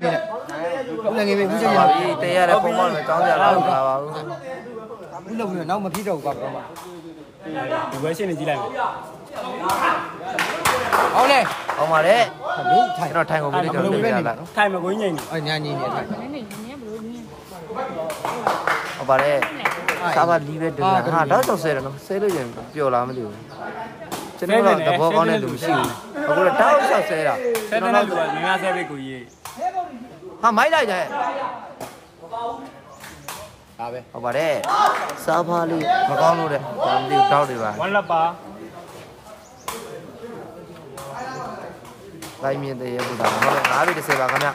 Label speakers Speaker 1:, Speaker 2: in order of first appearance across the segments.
Speaker 1: ဦးလည်းငယ်ပဲဦးချက်ရ
Speaker 2: ပါပြီတေးရတယ်ပုံမှန်ပဲကောင်းကြလားမလားပါဘူး
Speaker 1: ဦးလုံးပြီးတော့နောက်မဖြစ်တော့ဘူးကတော့မှ
Speaker 3: ဒီဘက်ရှင်းနေကြည့်လိုက်မယ်
Speaker 1: ဟုတ်လေ
Speaker 2: ဟောပါလေ
Speaker 1: မင်းထိုင်
Speaker 2: ကျွန်တော်ထိုင်ကုန်ပြီကျွန်တော်တေးရလာနော်
Speaker 3: ထိုင်မကွင်းငိမ့်နေ
Speaker 1: အဲ့ညာညီနေထိုင်
Speaker 4: နည်းနည်းနည်းဘလို့နည်း
Speaker 2: ဟောပါလေစားပါလီးပဲတူတာဟာတော့တော့ဆဲတယ်နော်ဆဲလို့ရင်ပျော်လားမသိဘူးကျွန်တော်တော့သဘောကောင်းတဲ့လူမရှိဘူးအခုတော့တောက်ဆောက်ဆဲတာ
Speaker 3: ဆဲတဲ့လူကငငါဆဲပေးကိုကြီး
Speaker 2: ဟာမိုက်လိုက်တယ်
Speaker 1: ဒါပဲ
Speaker 2: ဟောပါတယ်စားဖားလေးမကောင်းလို့တဲ့ဒါမသိဘူးတောက်တွေပါ
Speaker 3: ဝမ်လက်ပါ
Speaker 2: တိုင်းမြင်တဲ့ရပူတာဟုတ်တယ်ငါးပြီ30ပါခင်ဗျ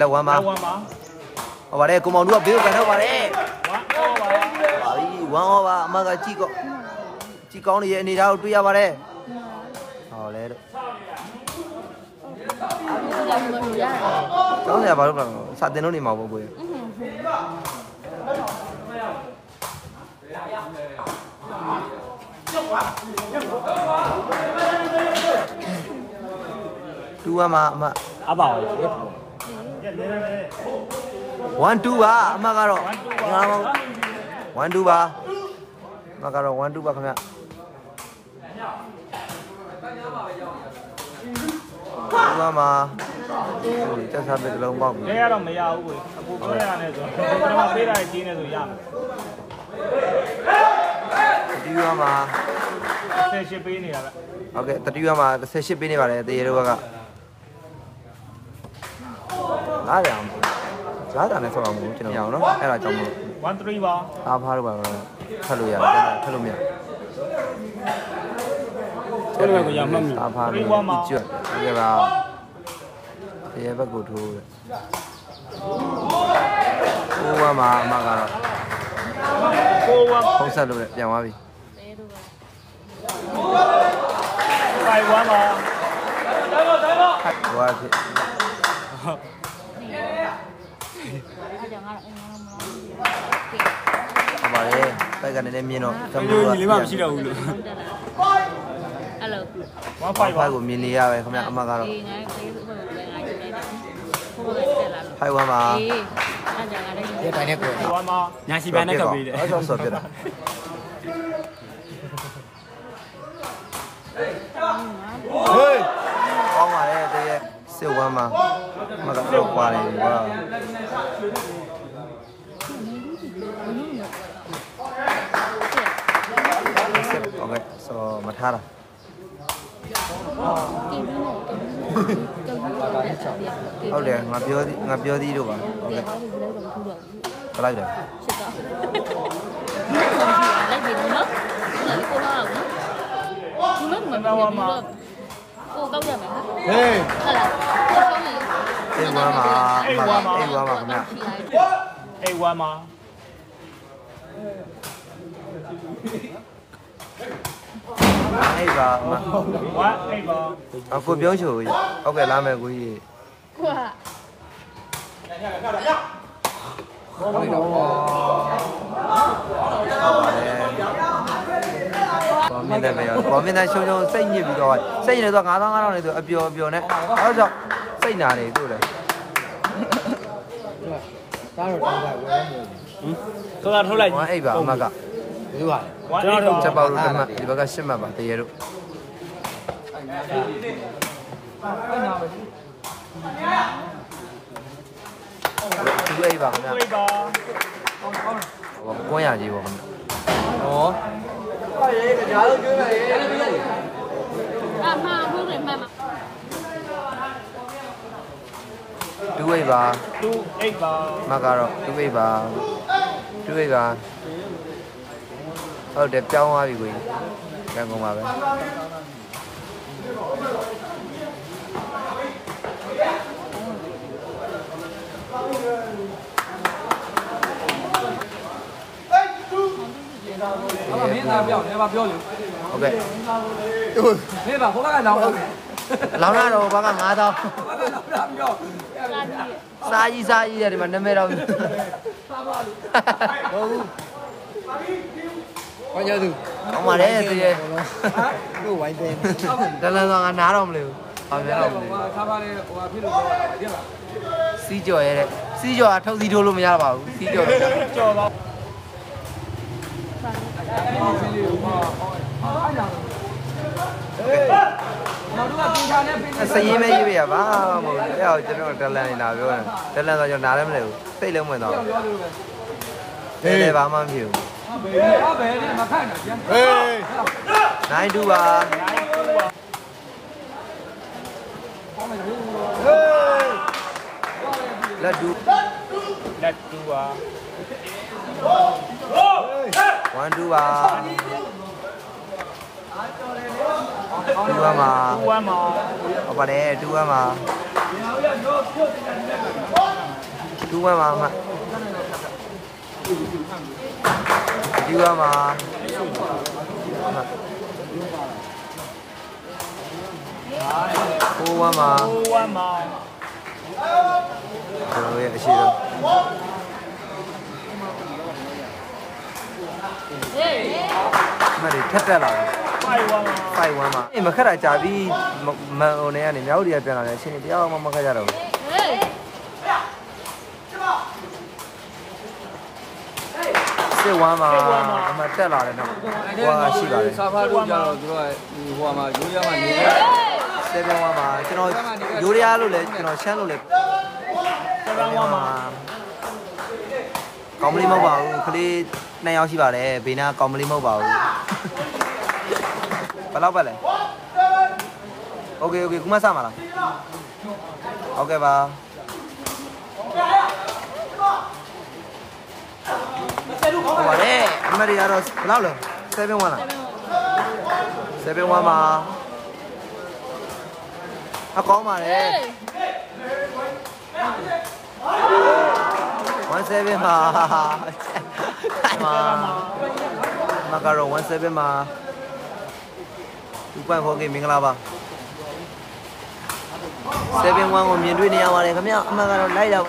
Speaker 2: လက်ဝမ်းပါ
Speaker 3: ဝမ်ပါ
Speaker 2: ဟောပါတယ်ကိုမောင်တို့ကဘေးကိုကန်တော့ပါတယ်
Speaker 3: ဝမ်အောပါ
Speaker 2: ပါပြီဝမ်းဟောပါအမကကြည့်ကောကြည့်ကောင်းနေရဲ့အနေထားကိုတွေ့ရပါတယ်ဟောလေတော့
Speaker 4: ကြောင်မလို့ရတယ်
Speaker 2: ကျောင်းဆရာဘာလို့ကလဲစာတင်လို့နေမှာပေါ့ကိုယ်တူအမအမ
Speaker 3: အပါဘူး
Speaker 2: 1 2ပါအမကတော့ငါမော1 2ပါအမကတော့1 2ပါခင်ဗျတူအမဒီ တက်စားပဲတစ်လုံးပေါက်ပြီ
Speaker 3: လဲရတော့မရဘူးကိုအခုပြောရတဲ့ဆိုဘယ်မှာပေးတာကြီးနေဆိုရမယ်
Speaker 2: တူအမ
Speaker 3: ဆယ်ရှစ်ပေးနေတာပဲ
Speaker 2: ဟုတ်ကဲ့တတိယမှာ18ပေးနေပါတယ်တေရတော့ကနားရအောင်ဈာတာနဲ့ဆောက်အောင်ဘူးကျွန်တော်ရအောင်နော်အဲ့ဒါကြောင့်မို့
Speaker 3: 1 3ပါ
Speaker 2: အားဖားတော့ပါဖတ်လို့ရတယ်ဖတ်လို့မရ
Speaker 3: ဆဲတဲ့ကိုရမှတ်မိ
Speaker 2: အားဖားလို့
Speaker 3: 3 1ပါ
Speaker 2: ကျွတ်ဒီကပါ တေရဘက်ကိုထိုးတယ်ဟိုကမှာအမကတော့
Speaker 3: ကိုဝမ်
Speaker 2: ဖုံးဆက်လို့ပြန်သွားပြီ
Speaker 4: တဲတို့က
Speaker 3: 5 1ပါ
Speaker 2: ဟိုကဖြစ်
Speaker 4: အားကြောင့်ငါတော့အိမ်ငါတော့မလားကဲ
Speaker 2: ဟောပါလေတိုက်ကနည်းနည်းမြင်တော့
Speaker 3: ဒီလိုကြီးလေးမှမရှိတော့ဘူးလို့
Speaker 4: ဟုတ်တယ်လားဟယ်လို
Speaker 3: 1 5
Speaker 2: ဖို
Speaker 3: ပါ
Speaker 2: က်ကိုမြင်နေရပဲခင်ဗျအမကတော့
Speaker 4: အေးငါဖေးဖို့ပဲငါကြည့်လိုက်တယ် ဟိုဘက်တက်လာလို့
Speaker 2: ဖိုက်ဝမ်းပါ
Speaker 4: အေးအားကြောင့်ငါလည်း
Speaker 1: ဒီတိုင်းနဲ့ကို
Speaker 3: ဝမ်ပါညာစီပန်းနဲ့ကပ်ပေးတယ်
Speaker 2: အဲ့တော့ဆော့ပြတာဟေးကောင်းပါလေတည်းရဲ့စစ်ဝမ်းမှာမကတော့ကွာနေပြီကွာစစ်โอเคဆိုမထားတာ
Speaker 4: กินไม่หมดกิน
Speaker 2: ဟုတ်တယ်ငါပြောသည်ငါပြောသည်တို့ပါ
Speaker 4: ဟုတ်ကဲ့
Speaker 2: ဘလိုက်တယ်
Speaker 4: ရှစ်တော့လိုက်ပြီနော်လိုက်ကိုလာအောင်ဒီမှာမပြောမှာကိုကောက်ရမယ်ဟေး
Speaker 1: ဟု
Speaker 4: တ်လား
Speaker 2: အေးဝမ်းပါအေးဝမ်းပါအေးဝမ်းပါခင်ဗျ
Speaker 3: အေးဝမ်းပါ
Speaker 2: အဲ့ပါအမ
Speaker 3: ဝမ်အေးပါ
Speaker 2: အကိုပြောချိုကြီးဟုတ်ကဲ့လာမယ်ကိုကြီး
Speaker 4: ကိုက
Speaker 1: ဟုတ်ပြီတော့
Speaker 2: ဟုတ်ပါတယ်ကောမင်းတယ်မရောကောမင်းတယ်ရှုံရှုံစိတ်ညစ်ပြီးတော့စိတ်ညစ်တော့9000 9000နေဆိုအပျော်အပျော်နဲ့အဲကြောင့်စိတ်နာနေတို့လေ
Speaker 1: ဒါတော့တောင်းတာဝယ်ရမယ်
Speaker 3: ဆိုတော့ထုတ်လိုက်
Speaker 2: ဝမ်းအိပ်ပါအမက
Speaker 1: ဒီပါလေ
Speaker 3: ဝမ်အေးပါ
Speaker 2: ချက်ပေါက်လို့တမဒီဘက်ကရှစ်မှတ်ပါတရေတို့သူအိပ်ပါခင်ဗျ
Speaker 3: အေးပါ
Speaker 2: ဟောကွန်းရကြီးပေါ့ခင်ဗျ
Speaker 1: ဟော
Speaker 4: အာမှားဘူးလေမှန်ပါ
Speaker 2: သူအိပ်ပါ
Speaker 3: 2 8ပါ
Speaker 2: မကတော့သူအိပ်ပါသူအိပ်ပါဟုတ်တယ်ပြောင်းသွားပြီကို ကြီးကံကုန်ပါပဲ
Speaker 5: အမမင်းသားပြောတယ်ဘာပြောလို့
Speaker 2: ဟုတ်ကဲ့
Speaker 5: မင်းပါဟိုဘက်ကလောင်းဟုတ်တယ်
Speaker 2: လောင်းလာတော့ ဘာက9000
Speaker 5: ဘာကလောင်းပြော
Speaker 4: လာကြည့်
Speaker 2: စားကြီးစားကြီးတယ်ဒီမှာနာမည်တော့
Speaker 1: ဟုတ်ဘူးဘာကြောက်သူ
Speaker 2: ဟောမှာလေတရေ
Speaker 1: တို့ဝိုင်းတယ်
Speaker 2: တလန်ဆောင်ကနားတော့မလို့
Speaker 5: ဟ
Speaker 2: အောင်ပြန်တော့မ
Speaker 5: ဟို
Speaker 2: လဲ
Speaker 5: ကခါပါလေဟိုကဖြစ်လို့တော့တယ်ပါ
Speaker 2: စီးကြော်ရဲတဲ့စီးကြော်ကထုတ်စီးထိုးလို့မရပါဘူးစီးကြော်တော့
Speaker 3: ကြော်တော့
Speaker 5: အော်ဖီလီဟိုကအားရအောင်ဟေးနောက်တော့ပင်ချာနဲ့ပင်
Speaker 2: စရင်မဲရေးပြရပါမဟုတ်ဘူးအဲ့တော့ကျွန်တော်တက်လန်နေတာပြောတယ်တက်လန်ဆိုကျွန်တော်နားလည်းမလဲဘူးစိတ်လုံးဝင်တော့
Speaker 5: ပြောလို့ပဲ
Speaker 2: တဲတဲဘာမှမဖြစ်ဘူး
Speaker 5: ဘယ်ဟာဘယ်ဒီမခိုင်တော့ကျန်
Speaker 1: ဟေး
Speaker 2: နိုင်တူပါ
Speaker 5: ဟောမယ်ဟေး
Speaker 2: လက်တူ
Speaker 3: လက်တူပါ
Speaker 2: 1 2ပါတူပါမှာ
Speaker 3: ဝမ်းမှာ
Speaker 2: ဟုတ်ပါတယ်တူပါမှာတူပါမှာမ တူပါမှာဟိုဝမ်းမှာ
Speaker 3: ဝမ်းမှာ
Speaker 2: ကျွန်တော်ရဲ့အရှိဆုံး
Speaker 4: ဟေး
Speaker 2: အမှတ်တွေထက်တက်လာတယ်
Speaker 3: ဖိုင်ဝမ်းမှာ
Speaker 2: ဖိုက်ဝမ်းမှာအေးမခက်တာကြာပြီးမန်ဟိုနေကနေမြောက်ဒီကပြန်လာတယ်အချင်းတရားမှမခက်ကြတော့ဘူး စစ်ဝမ်းမှာအမှတက်လာတယ်နော်ဟွာရှိပါတယ်
Speaker 5: စာဖာလို့ကြတော့သူတို့ဟိုမှာရိုးရမှာနေတယ်
Speaker 2: ဆယ်ပြန်ဝမ်းမှာကျွန်တော်ရိုးရရားလို့လဲကျွန်တော်ရှမ်းလို့လဲ
Speaker 3: ဆယ်ဝမ်းမှာ
Speaker 2: ကောင်းမလေးမဟုတ်ပါဘူးခလေးနှစ်ယောက်ရှိပါတယ်ဘေးနာကောင်းမလေးမဟုတ်ပါဘူးဘယ်လောက်ပဲလဲโอเคโอเคကုမဆမှာလားဟုတ်ကဲ့ပါ ဟိုပါလေအမရီကတော့ဘယ်လောက်လဲ7 1လား7 1မှာအကောင်းပါလေ17မှာမှာမကာရော17မှာ2.4 k မင်္ဂလာပါ71ကိုမြင်တွေ့နေရပါတယ်ခင်ဗျအမှန်ကတော့လိုက်တော့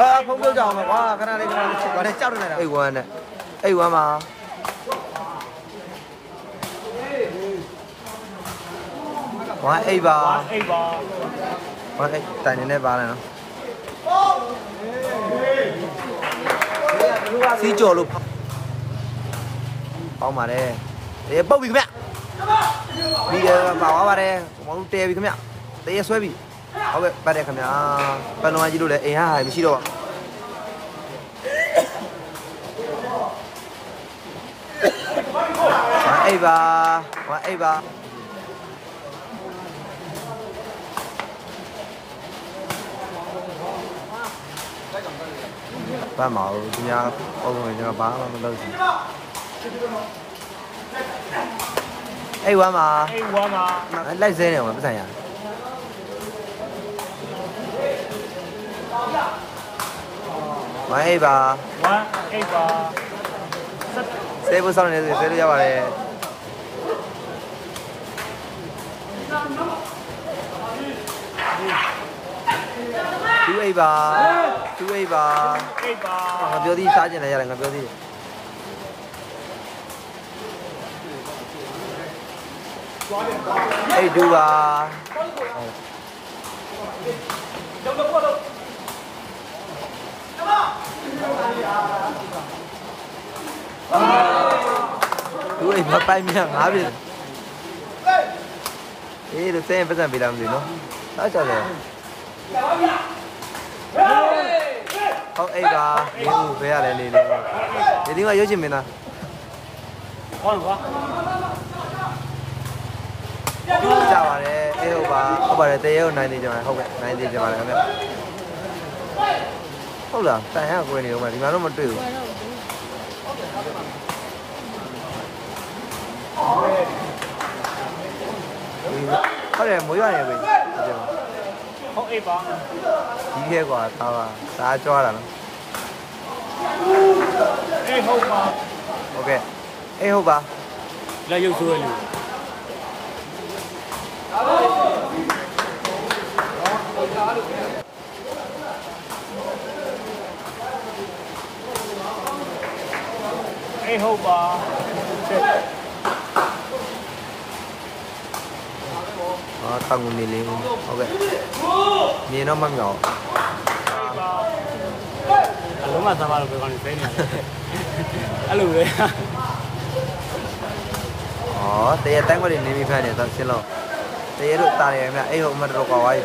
Speaker 2: အာဖုန်းပြောကြအောင်ပါကွာခဏလေးခဏလေးချက်ပါတယ်ကြောက်နေလိုက်တာ81နဲ့81မှာဝါအိတ်ပါ
Speaker 3: အိတ်ပါ
Speaker 2: ဟောအဲ့တိုင်နေနဲ့ပါလဲနော်စီကြော်လို့ပေါင်းပါတယ်တေပုတ်ပြီခင်ဗျပြီးတယ်ပါသွားပါတယ်မဟုတ်တဲပြီခင်ဗျတေဆွဲပြီ ဟုတ်ကဲ့ပါတယ်ခင်ဗျပန်လုံးကြီးလို့လည်းအိမ်ဟာမရှိတော့ပါအိပ်ပါဟောအိပ်ပါဘာမအောင်သူများပုံစံကျွန်တော်ဘာမှမလုပ်ဘူးအဲ့ဝမ်းမှာ
Speaker 3: အိတ်ဝမ်းမှာ
Speaker 2: လိုက်စဲနေအောင်ပတ်ဆိုင်ရ မအေးပါ
Speaker 3: ဝမ်းအိတ်ပါ
Speaker 2: စဲဖို့စောင့်နေဆိုစဲလို့ရပါတယ်သူအိပ်ပါသူအိပ်ပါ
Speaker 3: အိတ်ပါ
Speaker 2: ငါပြောသေးစားကျင်လည်းရတယ်ငါပြောသေးအေးဒူပါ ဒူအိမ်မပိုင်မြငါပြီအေးလို့စဲပတ်စံပေးလာမလို့နော်တော့ကြောက်တယ်ဟုတ်အေးပါဒီဦးဘယ်ရလဲနေနေဒီဒီကရုပ်ချင်မင်းသား
Speaker 3: ဝမ်းဝါ
Speaker 2: ကြပါတယ်အေးဟုတ်ပါဟုတ်ပါတယ်တရေကိုနိုင်နေကြပါတယ်ဟုတ်ကဲ့နိုင်နေကြပါတယ်ခင်ဗျ ဟုတ်လားတိုင်ရကိုယ်နေတော့မှဒီမှာတော့မတွေ့ဘူး
Speaker 4: ဝယ်တော့ဘူး
Speaker 2: ဟုတ်တယ်မိုးရွာနေပြီ
Speaker 3: ဟုတ်အိတ်ပါ
Speaker 2: ဒီခဲကွာသားပါသားကြွားတာနော်
Speaker 3: အိတ်ဟုတ်ပါ
Speaker 2: အေးဟုတ်ပါ
Speaker 3: အာတော
Speaker 2: င်းနေလေးဟုတ်ကဲ့မြင်တော့မမြောက်
Speaker 3: အလုံးမသားပါလို့ပြောကောင်းနေပေးနေတယ်အဲ့လိုလေ
Speaker 2: ဩတရေတိုင်းကလေးနေမိဖက်နေတော့ရှင်းလို့တရေတို့တာတယ်မြအေးဟုတ်မတော်ကွာဝိုင်း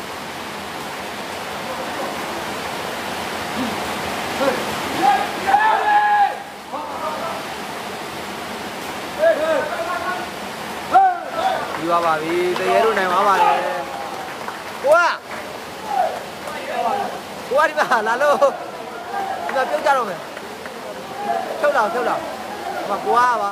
Speaker 2: သွားပါပြီတရေတို့နိုင်သွားပါလေကိုကကိုကဒီမှာလာလို့ဒီမှာပြုတ်ကြတော့မယ်ထုတ်လောက်ထုတ်လောက်ဒီမှာကိုကပါ